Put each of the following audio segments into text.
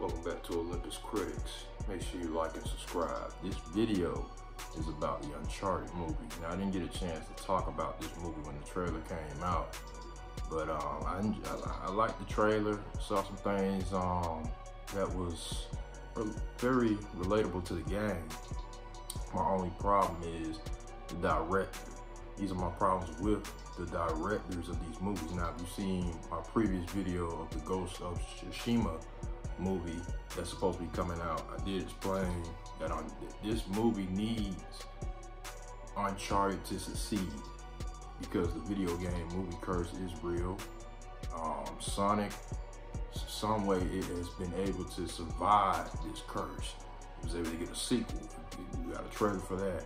Welcome back to Olympus Critics. Make sure you like and subscribe. This video is about the Uncharted movie. Now, I didn't get a chance to talk about this movie when the trailer came out, but um, I, I, I liked the trailer. Saw some things um, that was very relatable to the game. My only problem is the director. These are my problems with the directors of these movies. Now, if you've seen my previous video of the Ghost of Tsushima movie that's supposed to be coming out, I did explain that on this movie needs Uncharted to succeed because the video game movie curse is real. Um, Sonic, some way it has been able to survive this curse. It was able to get a sequel. We got a trailer for that.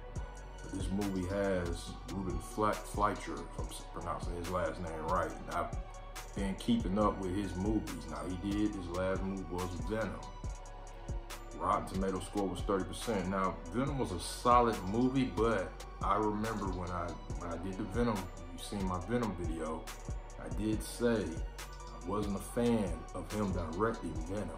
But this movie has Ruben Fleischer, if I'm pronouncing his last name right. And I've been keeping up with his movies. Now he did, his last movie was Venom. Rotten Tomato score was 30%. Now, Venom was a solid movie, but I remember when I when I did the Venom, you seen my Venom video, I did say I wasn't a fan of him directing Venom.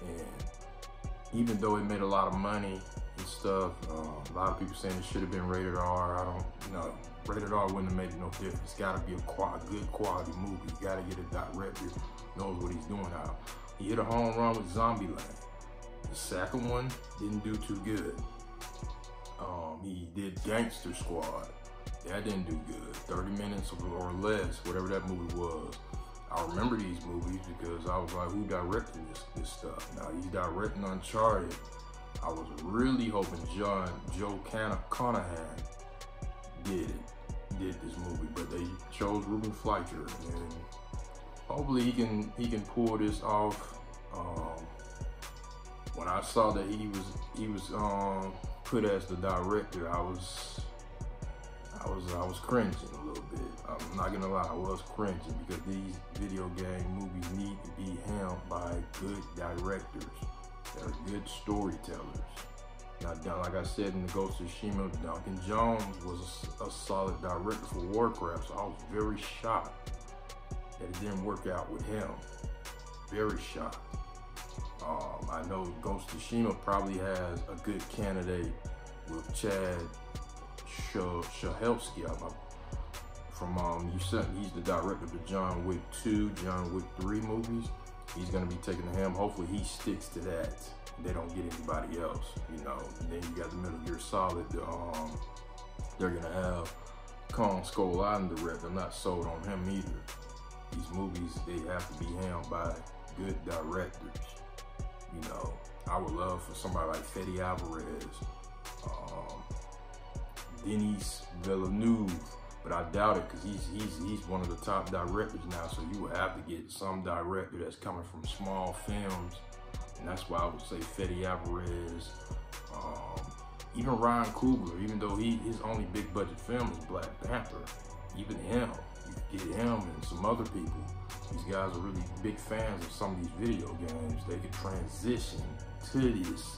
And even though it made a lot of money and stuff, uh, a lot of people saying it should have been rated R. I don't know. Rated R wouldn't have made no difference. It's gotta be a good quality movie. You gotta get a director knows what he's doing now. He hit a home run with Zombieland. The second one didn't do too good. Um, he did Gangster Squad. That didn't do good. 30 minutes or less, whatever that movie was. I remember these movies because I was like, who directed this, this stuff? Now he's directing Uncharted. I was really hoping John Joe Carnahan did it, did this movie, but they chose Ruben Fleischer, and hopefully he can he can pull this off. Um, when I saw that he was he was um, put as the director, I was I was I was cringing a little bit. I'm not gonna lie, I was cringing because these video game movies need to be helmed by good directors that are good storytellers. Now, like I said in the Ghost of Tsushima, Duncan Jones was a, a solid director for Warcraft, so I was very shocked that it didn't work out with him. Very shocked. Um, I know Ghost of Tsushima probably has a good candidate with Chad Stahelski from um, he's the director of the John Wick 2, John Wick 3 movies. He's gonna be taking him. Hopefully he sticks to that. They don't get anybody else, you know. And then you got the Metal Gear Solid. Um, they're gonna have Kong Skull Island direct. I'm not sold on him either. These movies, they have to be handled by good directors. You know, I would love for somebody like Fede Alvarez, um, Denis Villeneuve, but I doubt it because he's he's he's one of the top directors now. So you would have to get some director that's coming from small films, and that's why I would say Fede Alvarez, um, even Ryan Coogler, even though he his only big budget film is Black Panther, even him, you get him and some other people. These guys are really big fans of some of these video games. They could transition to this,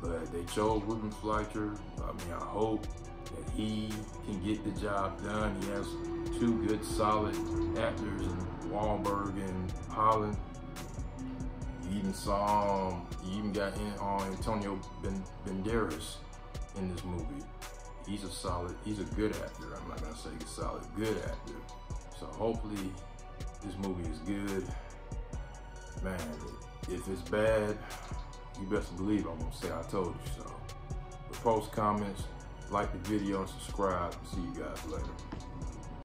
but they chose Ruben Fleischer. I mean, I hope he can get the job done. He has two good, solid actors in Wahlberg and Holland. You even saw, um, you even got in on uh, Antonio Banderas in this movie. He's a solid, he's a good actor. I'm not gonna say he's a solid, good actor. So hopefully this movie is good. Man, if it's bad, you best believe I'm gonna say I told you so. But post comments, like the video, and subscribe. See you guys later.